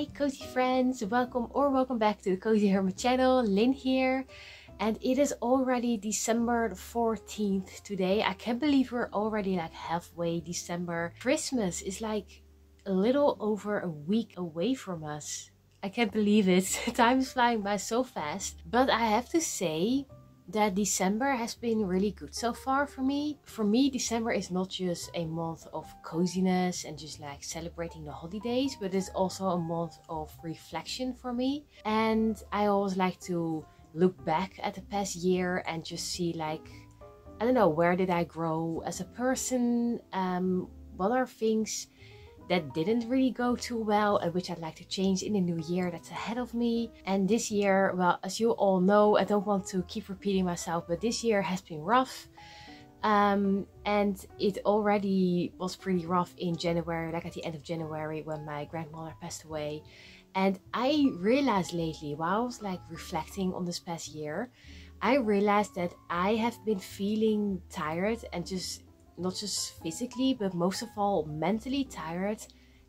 Hi cozy friends, welcome or welcome back to the Cozy Hermit channel, Lynn here. And it is already December 14th today. I can't believe we're already like halfway December. Christmas is like a little over a week away from us. I can't believe it. Time is flying by so fast. But I have to say, that December has been really good so far for me. For me, December is not just a month of coziness and just like celebrating the holidays, but it's also a month of reflection for me. And I always like to look back at the past year and just see like, I don't know, where did I grow as a person? Um, what are things that didn't really go too well and which I'd like to change in the new year that's ahead of me. And this year, well, as you all know, I don't want to keep repeating myself, but this year has been rough. Um, and it already was pretty rough in January, like at the end of January when my grandmother passed away. And I realized lately, while I was like reflecting on this past year, I realized that I have been feeling tired and just not just physically, but most of all mentally tired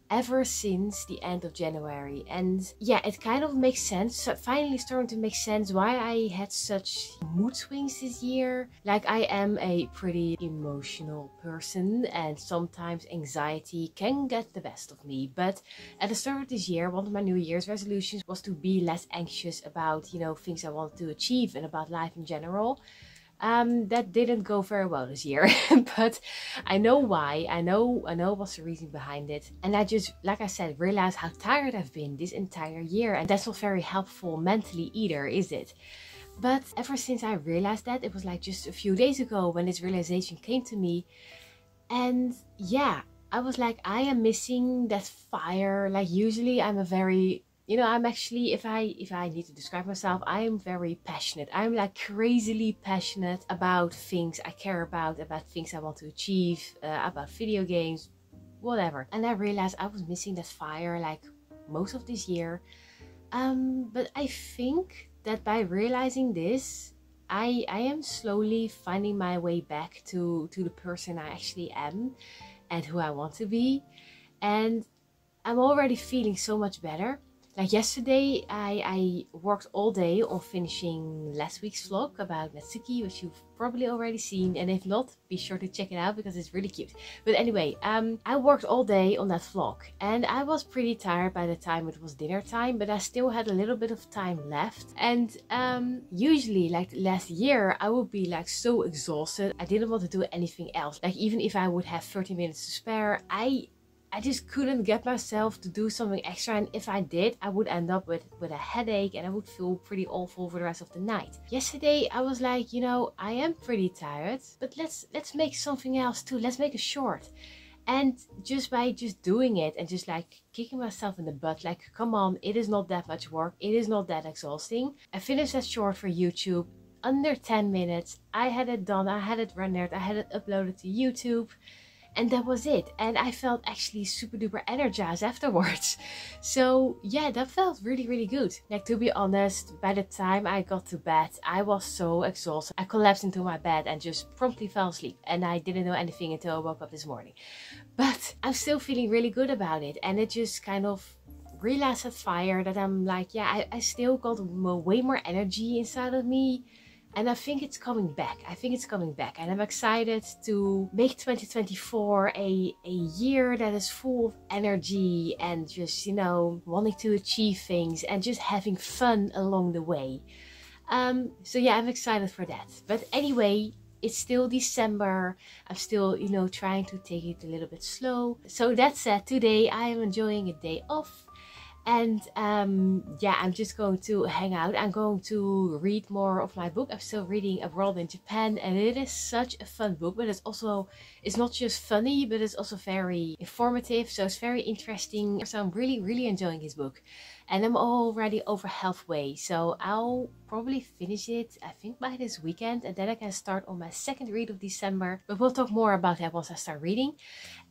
ever since the end of January. And yeah, it kind of makes sense. So finally starting to make sense why I had such mood swings this year. Like I am a pretty emotional person and sometimes anxiety can get the best of me. But at the start of this year, one of my New Year's resolutions was to be less anxious about, you know, things I wanted to achieve and about life in general. Um, that didn't go very well this year, but I know why. I know I know what's the reason behind it, and I just, like I said, realized how tired I've been this entire year, and that's not very helpful mentally either, is it? But ever since I realized that, it was like just a few days ago when this realization came to me, and yeah, I was like, I am missing that fire. Like usually, I'm a very you know i'm actually if i if i need to describe myself i am very passionate. I'm like crazily passionate about things. I care about about things i want to achieve uh, about video games whatever. And i realized i was missing that fire like most of this year. Um but i think that by realizing this i i am slowly finding my way back to to the person i actually am and who i want to be. And i'm already feeling so much better like yesterday, I, I worked all day on finishing last week's vlog about Natsuki, which you've probably already seen. And if not, be sure to check it out because it's really cute. But anyway, um, I worked all day on that vlog and I was pretty tired by the time it was dinner time, but I still had a little bit of time left. And um, usually, like last year, I would be like so exhausted. I didn't want to do anything else. Like even if I would have 30 minutes to spare, I I just couldn't get myself to do something extra and if I did I would end up with with a headache and I would feel pretty awful for the rest of the night. Yesterday I was like you know I am pretty tired but let's let's make something else too. Let's make a short. And just by just doing it and just like kicking myself in the butt like come on it is not that much work. It is not that exhausting. I finished that short for YouTube under 10 minutes. I had it done. I had it rendered. I had it uploaded to YouTube and that was it. And i felt actually super duper energized afterwards. So yeah that felt really really good. Like to be honest by the time i got to bed i was so exhausted. I collapsed into my bed and just promptly fell asleep. And i didn't know anything until i woke up this morning. But i'm still feeling really good about it. And it just kind of realized that fire that i'm like yeah i, I still got way more energy inside of me and I think it's coming back. I think it's coming back. And I'm excited to make 2024 a, a year that is full of energy and just, you know, wanting to achieve things and just having fun along the way. Um, so yeah, I'm excited for that. But anyway, it's still December. I'm still, you know, trying to take it a little bit slow. So that said, today I am enjoying a day off and um, yeah i'm just going to hang out. I'm going to read more of my book. I'm still reading abroad in japan and it is such a fun book but it's also it's not just funny but it's also very informative so it's very interesting. So i'm really really enjoying this book and I'm already over halfway so I'll probably finish it I think by this weekend and then I can start on my second read of December but we'll talk more about that once I start reading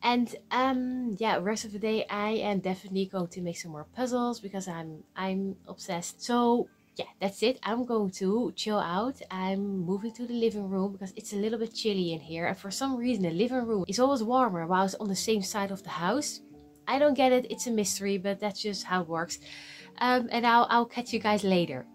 and um yeah rest of the day I am definitely going to make some more puzzles because I'm I'm obsessed so yeah, that's it. I'm going to chill out. I'm moving to the living room because it's a little bit chilly in here. And for some reason, the living room is always warmer while it's on the same side of the house. I don't get it. It's a mystery, but that's just how it works. Um, and I'll, I'll catch you guys later.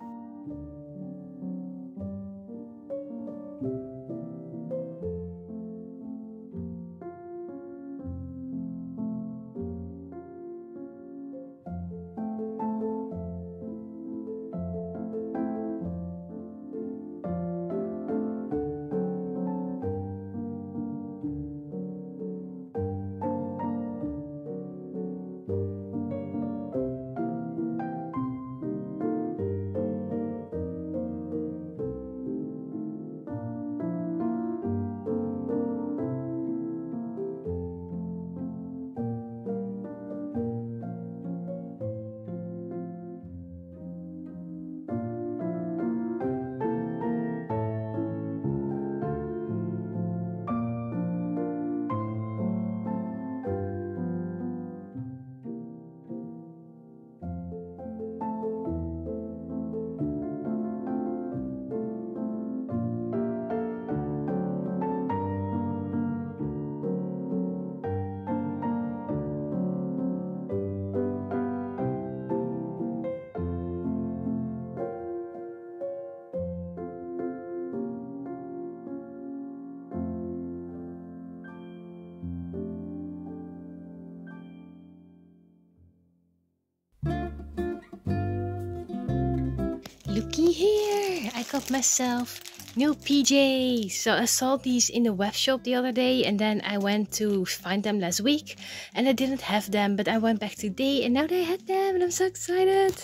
Here. I got myself new PJs so I saw these in the web shop the other day and then I went to find them last week and I didn't have them but I went back today and now they had them and I'm so excited.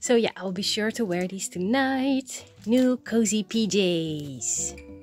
So yeah I'll be sure to wear these tonight. New cozy PJs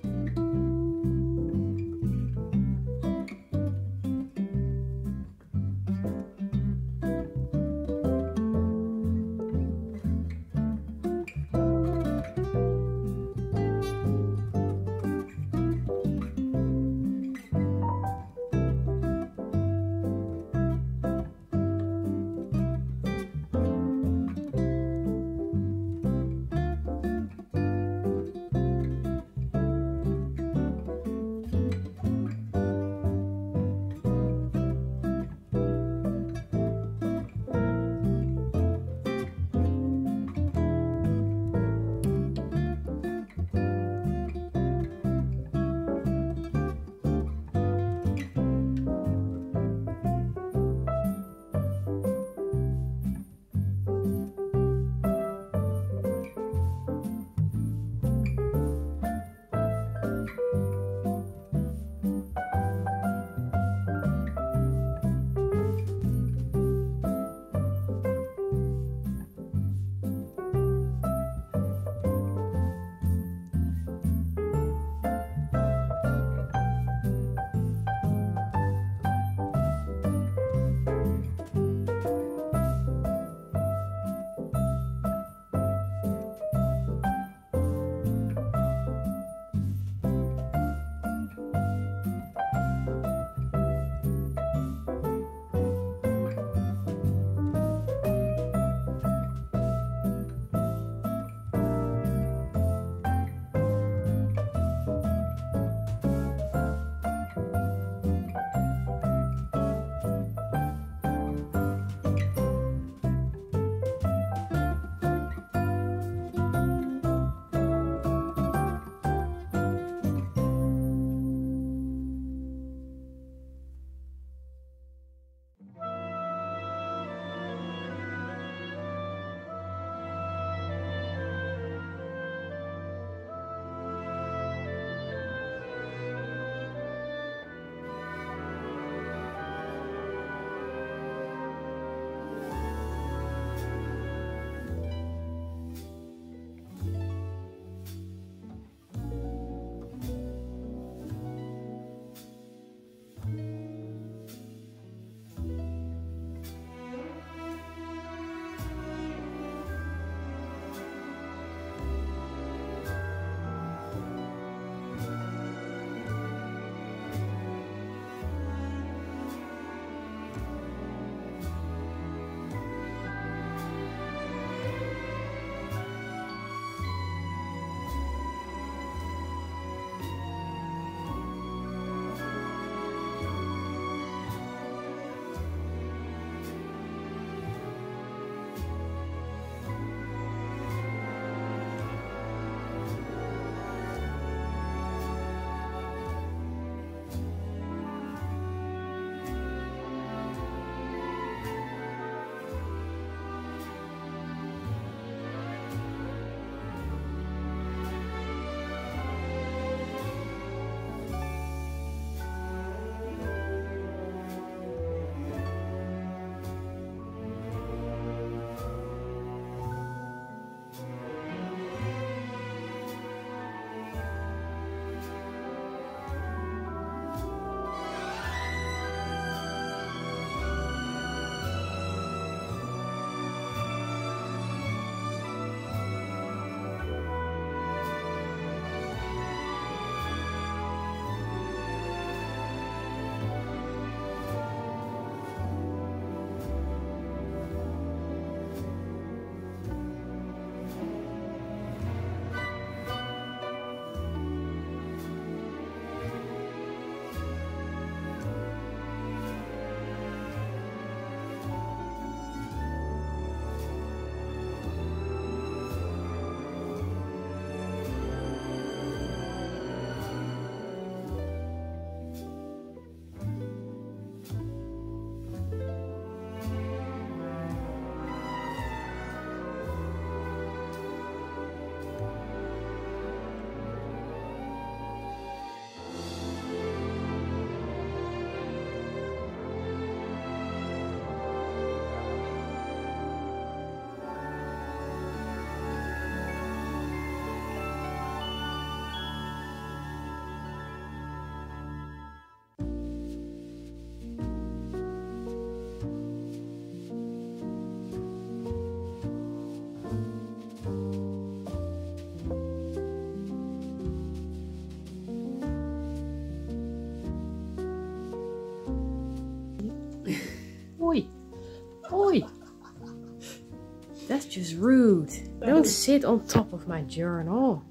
That's just rude. Don't sit on top of my journal.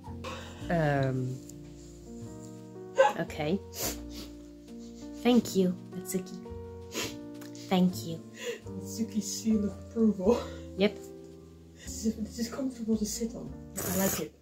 Um. Okay. Thank you, Natsuki. Thank you. Natsuki's seal of approval. Yep. This is, this is comfortable to sit on. I like it.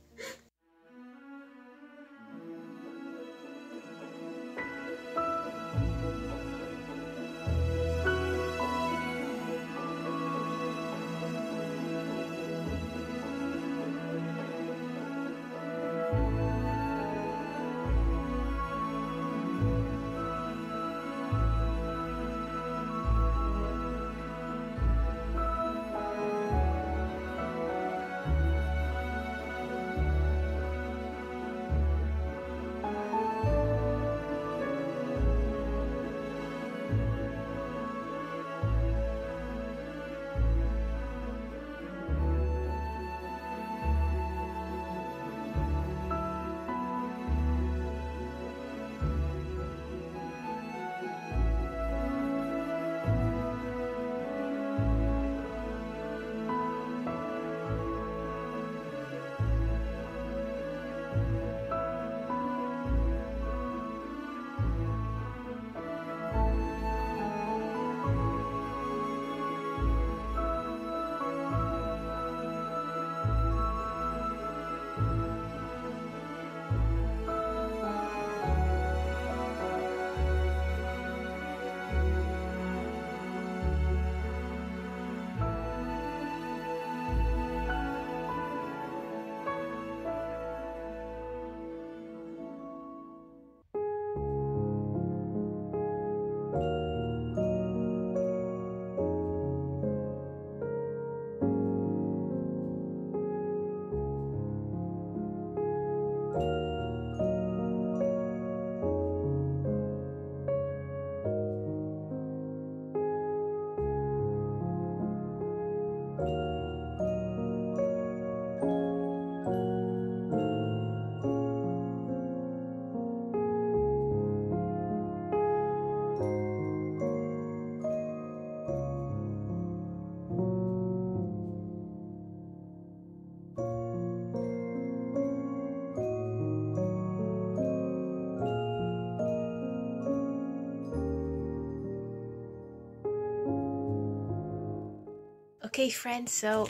Okay, friends, so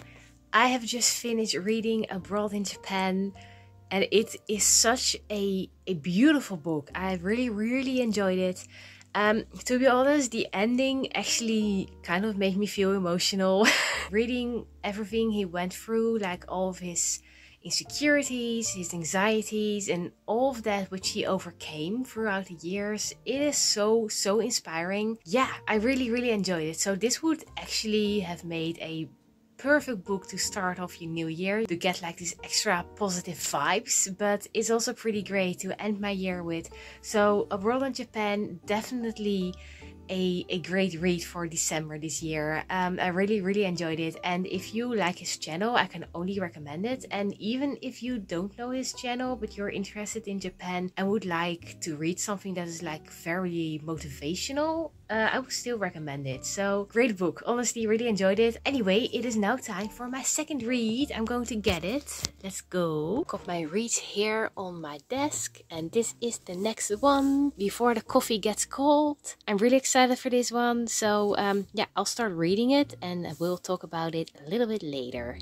I have just finished reading Abroad in Japan, and it is such a, a beautiful book. I really, really enjoyed it. Um, to be honest, the ending actually kind of made me feel emotional. Reading everything he went through, like all of his insecurities, his anxieties, and all of that which he overcame throughout the years. It is so, so inspiring. Yeah, I really, really enjoyed it. So, this would actually have made a perfect book to start off your new year to get like these extra positive vibes but it's also pretty great to end my year with so Abroad in japan definitely a, a great read for December this year. Um, I really, really enjoyed it. And if you like his channel, I can only recommend it. And even if you don't know his channel, but you're interested in Japan and would like to read something that is like very motivational, uh, I would still recommend it. So, great book. Honestly, really enjoyed it. Anyway, it is now time for my second read. I'm going to get it. Let's go. Got my reads here on my desk, and this is the next one before the coffee gets cold. I'm really excited for this one. So, um, yeah, I'll start reading it and we'll talk about it a little bit later.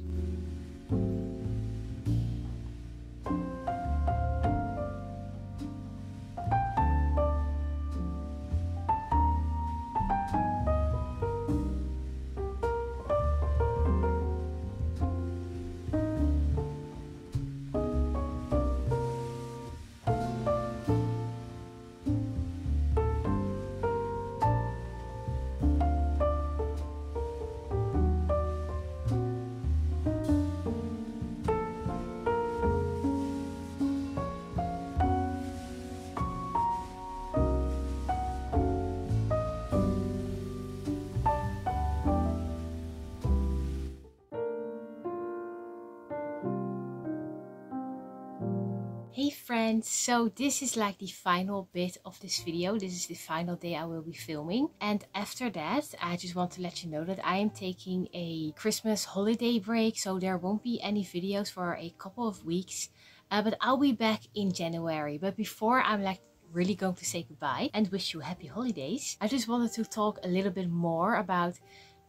Friends, so this is like the final bit of this video. This is the final day I will be filming. And after that, I just want to let you know that I am taking a Christmas holiday break. So there won't be any videos for a couple of weeks. Uh, but I'll be back in January. But before I'm like really going to say goodbye and wish you happy holidays, I just wanted to talk a little bit more about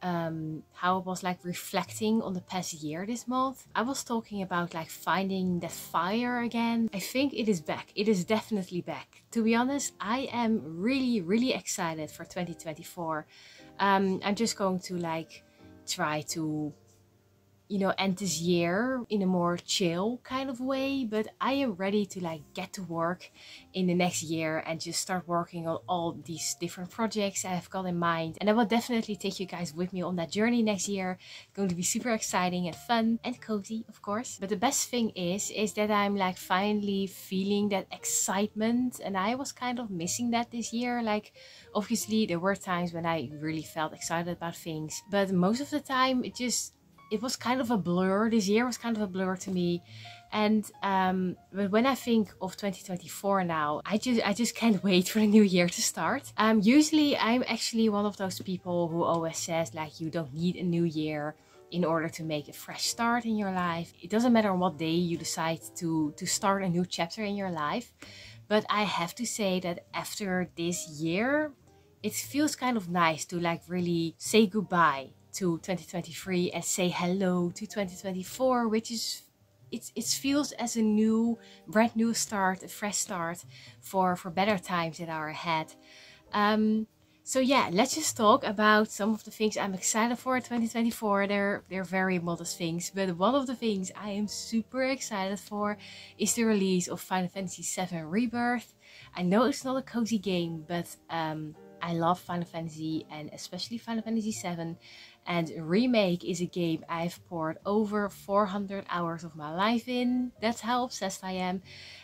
um, how I was like reflecting on the past year this month. I was talking about like finding that fire again. I think it is back. It is definitely back. To be honest, I am really, really excited for 2024. Um, I'm just going to like try to you know, end this year in a more chill kind of way. But I am ready to like get to work in the next year and just start working on all these different projects I have got in mind. And I will definitely take you guys with me on that journey next year. It's going to be super exciting and fun and cozy, of course. But the best thing is, is that I'm like finally feeling that excitement. And I was kind of missing that this year. Like, obviously, there were times when I really felt excited about things. But most of the time, it just it was kind of a blur. This year was kind of a blur to me. And um, but when I think of 2024 now, I just I just can't wait for the new year to start. Um, usually I'm actually one of those people who always says like you don't need a new year in order to make a fresh start in your life. It doesn't matter what day you decide to to start a new chapter in your life. But I have to say that after this year, it feels kind of nice to like really say goodbye to 2023 and say hello to 2024, which is it, it feels as a new, brand new start, a fresh start for, for better times that are ahead. Um, so yeah, let's just talk about some of the things I'm excited for in 2024. They're, they're very modest things, but one of the things I am super excited for is the release of Final Fantasy VII Rebirth. I know it's not a cozy game, but um, I love Final Fantasy and especially Final Fantasy VII. And Remake is a game I've poured over 400 hours of my life in. That's how obsessed I am.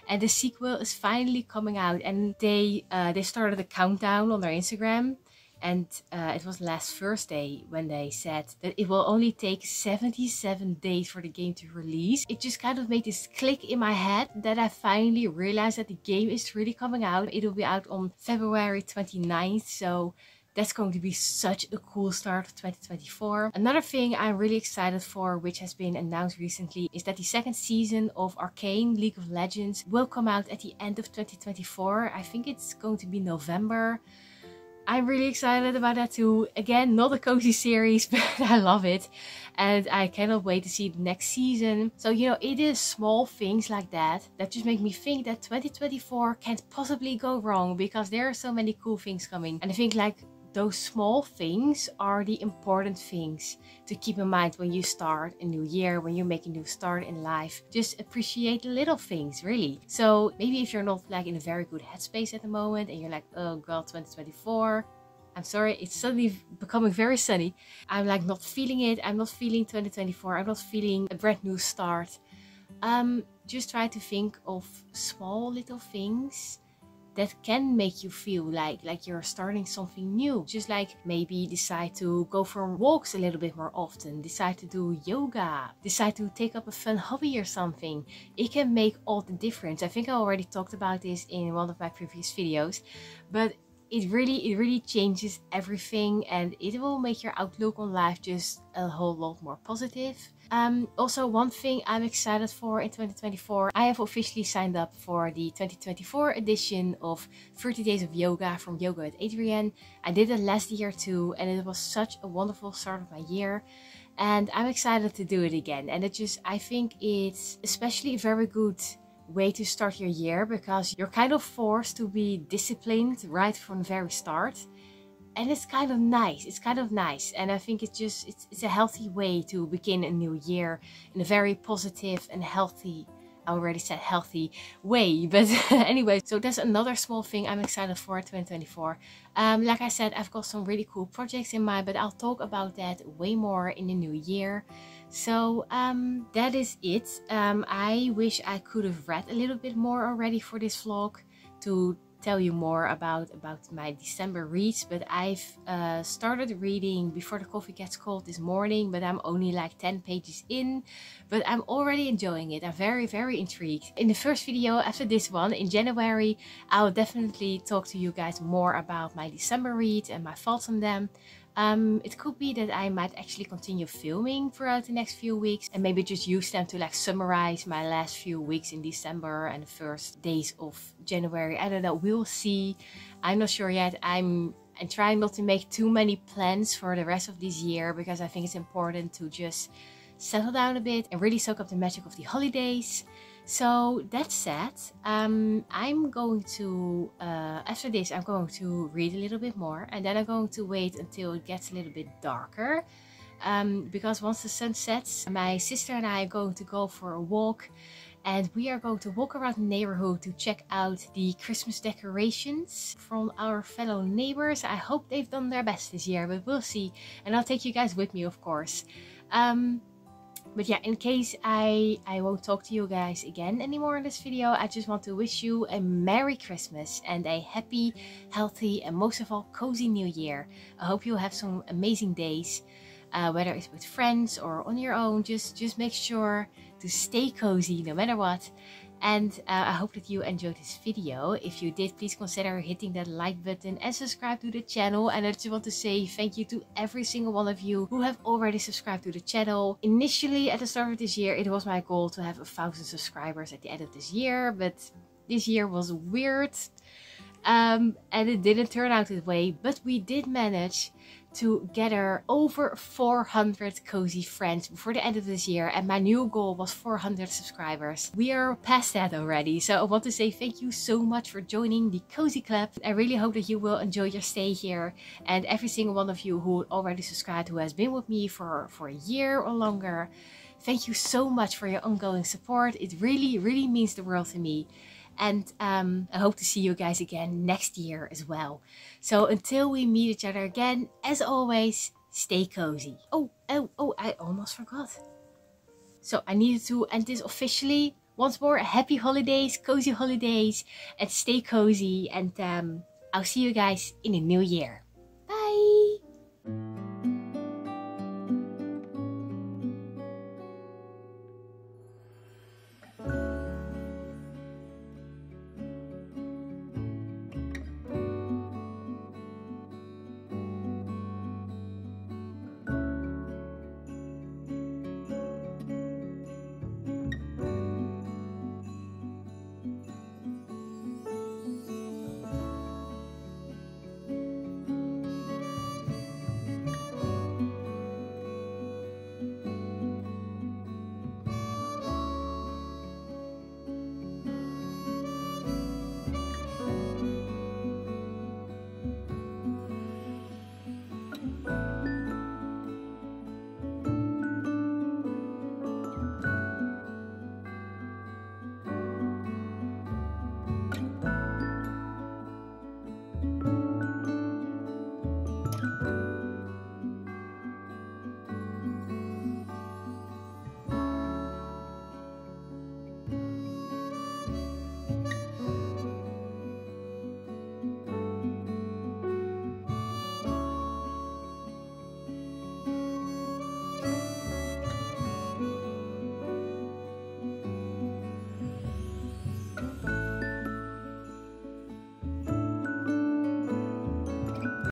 And the sequel is finally coming out. And they uh, they started a countdown on their Instagram. And uh, it was last Thursday when they said that it will only take 77 days for the game to release. It just kind of made this click in my head that I finally realized that the game is really coming out. It will be out on February 29th. So that's going to be such a cool start of 2024. Another thing I'm really excited for, which has been announced recently, is that the second season of Arcane League of Legends will come out at the end of 2024. I think it's going to be November. I'm really excited about that too. Again, not a cozy series, but I love it. And I cannot wait to see the next season. So, you know, it is small things like that that just make me think that 2024 can't possibly go wrong because there are so many cool things coming. And I think like those small things are the important things to keep in mind when you start a new year, when you make a new start in life. Just appreciate the little things, really. So maybe if you're not like in a very good headspace at the moment and you're like, oh girl, 2024, I'm sorry, it's suddenly becoming very sunny. I'm like not feeling it. I'm not feeling 2024. I'm not feeling a brand new start. Um, just try to think of small little things that can make you feel like like you're starting something new. Just like maybe decide to go for walks a little bit more often decide to do yoga decide to take up a fun hobby or something. It can make all the difference. I think i already talked about this in one of my previous videos but it really it really changes everything and it will make your outlook on life just a whole lot more positive um, also, one thing I'm excited for in 2024, I have officially signed up for the 2024 edition of 30 Days of Yoga from Yoga with Adriene. I did it last year too, and it was such a wonderful start of my year. And I'm excited to do it again. And it just, I think it's especially very good way to start your year because you're kind of forced to be disciplined right from the very start. And it's kind of nice it's kind of nice. And i think it's just it's, it's a healthy way to begin a new year in a very positive and healthy I already said healthy way but anyway so that's another small thing i'm excited for 2024 um, like i said i've got some really cool projects in mind but i'll talk about that way more in the new year so um, that is it um, i wish i could have read a little bit more already for this vlog to tell you more about about my December reads. But I've uh, started reading before the coffee gets cold this morning, but I'm only like 10 pages in. But I'm already enjoying it. I'm very very intrigued. In the first video after this one in January, I'll definitely talk to you guys more about my December reads and my thoughts on them. Um, it could be that I might actually continue filming throughout the next few weeks and maybe just use them to like summarize my last few weeks in December and the first days of January. I don't know, we'll see. I'm not sure yet. I'm I'm trying not to make too many plans for the rest of this year because I think it's important to just settle down a bit and really soak up the magic of the holidays. So that said, um, I'm going to, uh, after this, I'm going to read a little bit more and then I'm going to wait until it gets a little bit darker. Um, because once the sun sets, my sister and I are going to go for a walk and we are going to walk around the neighborhood to check out the Christmas decorations from our fellow neighbors. I hope they've done their best this year, but we'll see. And I'll take you guys with me, of course. Um, but yeah, in case I, I won't talk to you guys again anymore in this video, I just want to wish you a Merry Christmas and a happy, healthy, and most of all, cozy New Year. I hope you have some amazing days, uh, whether it's with friends or on your own. Just, just make sure to stay cozy no matter what. And uh, I hope that you enjoyed this video. If you did, please consider hitting that like button and subscribe to the channel. And I just want to say thank you to every single one of you who have already subscribed to the channel. Initially, at the start of this year, it was my goal to have a thousand subscribers at the end of this year. But this year was weird. Um, and it didn't turn out that way. But we did manage to gather over 400 cozy friends before the end of this year and my new goal was 400 subscribers. We are past that already so I want to say thank you so much for joining the cozy club. I really hope that you will enjoy your stay here and every single one of you who already subscribed who has been with me for, for a year or longer. Thank you so much for your ongoing support. It really, really means the world to me. And um, I hope to see you guys again next year as well. So until we meet each other again, as always, stay cozy. Oh, oh, oh, I almost forgot. So I needed to end this officially. Once more, happy holidays, cozy holidays, and stay cozy. And um, I'll see you guys in the new year.